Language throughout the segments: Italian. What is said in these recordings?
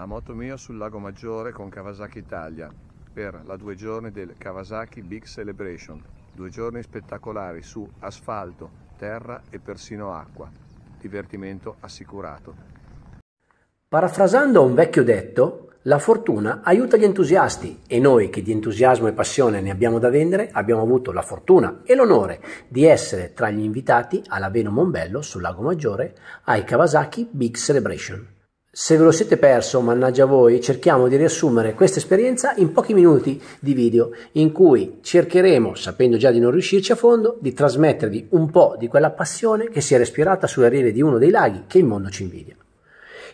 a moto mio sul Lago Maggiore con Kawasaki Italia per la due giorni del Kawasaki Big Celebration, due giorni spettacolari su asfalto, terra e persino acqua. Divertimento assicurato. Parafrasando un vecchio detto, la fortuna aiuta gli entusiasti e noi che di entusiasmo e passione ne abbiamo da vendere abbiamo avuto la fortuna e l'onore di essere tra gli invitati alla Veno Monbello sul Lago Maggiore ai Kawasaki Big Celebration. Se ve lo siete perso, mannaggia voi, cerchiamo di riassumere questa esperienza in pochi minuti di video in cui cercheremo, sapendo già di non riuscirci a fondo, di trasmettervi un po' di quella passione che si è respirata sulle rive di uno dei laghi che il mondo ci invidia.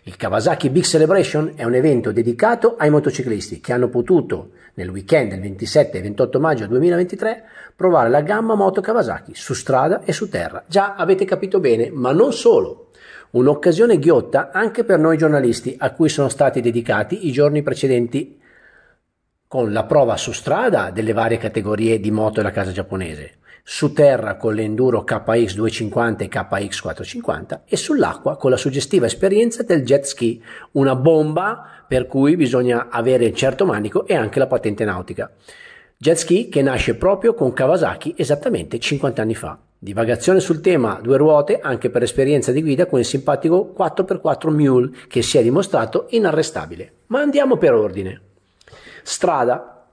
Il Kawasaki Big Celebration è un evento dedicato ai motociclisti che hanno potuto, nel weekend del 27 e 28 maggio 2023, provare la gamma moto Kawasaki su strada e su terra. Già avete capito bene, ma non solo. Un'occasione ghiotta anche per noi giornalisti a cui sono stati dedicati i giorni precedenti con la prova su strada delle varie categorie di moto della casa giapponese, su terra con l'enduro KX 250 e KX 450 e sull'acqua con la suggestiva esperienza del jet ski, una bomba per cui bisogna avere il certo manico e anche la patente nautica. Jet ski che nasce proprio con Kawasaki esattamente 50 anni fa. Divagazione sul tema due ruote anche per esperienza di guida con il simpatico 4x4 Mule che si è dimostrato inarrestabile. Ma andiamo per ordine. Strada.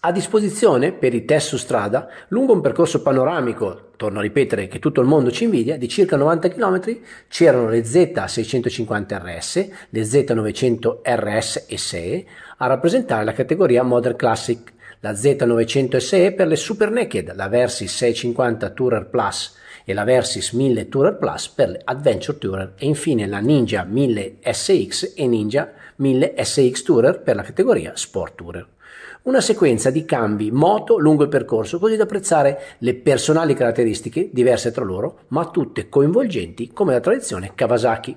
A disposizione per i test su strada, lungo un percorso panoramico, torno a ripetere che tutto il mondo ci invidia, di circa 90 km c'erano le Z650 RS, le Z900 RS e SE a rappresentare la categoria Modern Classic la Z900 SE per le Super Naked, la Versys 650 Tourer Plus e la Versys 1000 Tourer Plus per le Adventure Tourer e infine la Ninja 1000 SX e Ninja 1000 SX Tourer per la categoria Sport Tourer. Una sequenza di cambi moto lungo il percorso così da apprezzare le personali caratteristiche diverse tra loro ma tutte coinvolgenti come la tradizione Kawasaki.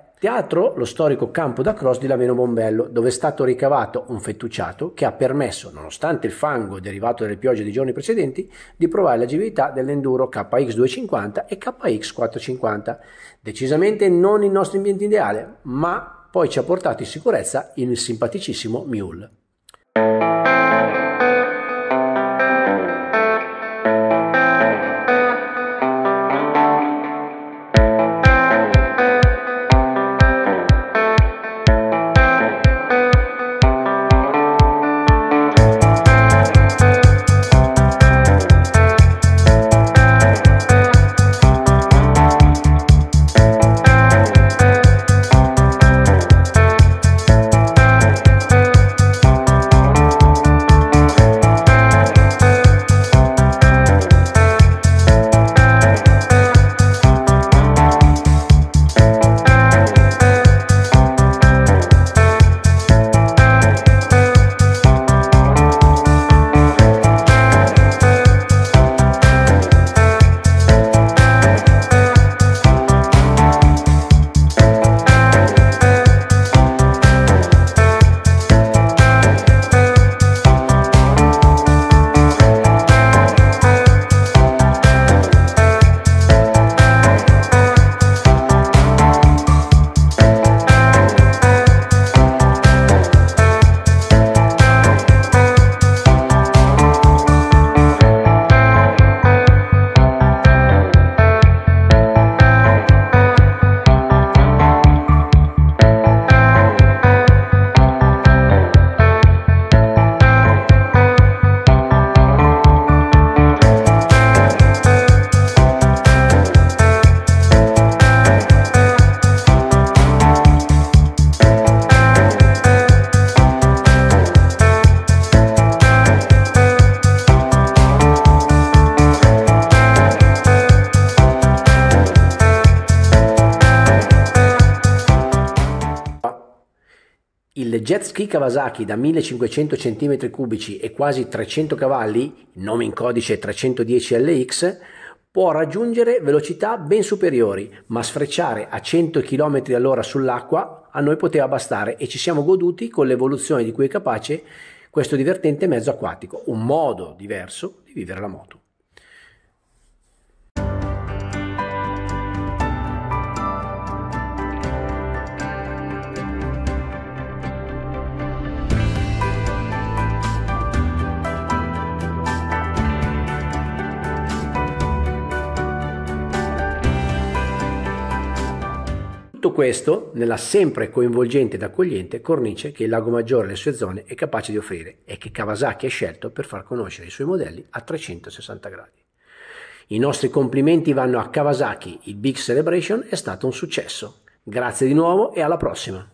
Teatro, lo storico campo da cross di Laveno Bombello, dove è stato ricavato un fettucciato che ha permesso, nonostante il fango derivato dalle piogge dei giorni precedenti, di provare l'agilità dell'enduro KX250 e KX450. Decisamente non il nostro ambiente ideale, ma poi ci ha portato in sicurezza il simpaticissimo Mule. Jet ski Kawasaki da 1500 cm3 e quasi 300 cavalli, nome in codice 310 LX, può raggiungere velocità ben superiori, ma sfrecciare a 100 km all'ora sull'acqua a noi poteva bastare e ci siamo goduti con l'evoluzione di cui è capace questo divertente mezzo acquatico, un modo diverso di vivere la moto. Tutto questo nella sempre coinvolgente ed accogliente cornice che il Lago Maggiore e le sue zone è capace di offrire e che Kawasaki ha scelto per far conoscere i suoi modelli a 360 gradi. I nostri complimenti vanno a Kawasaki, il Big Celebration è stato un successo. Grazie di nuovo e alla prossima!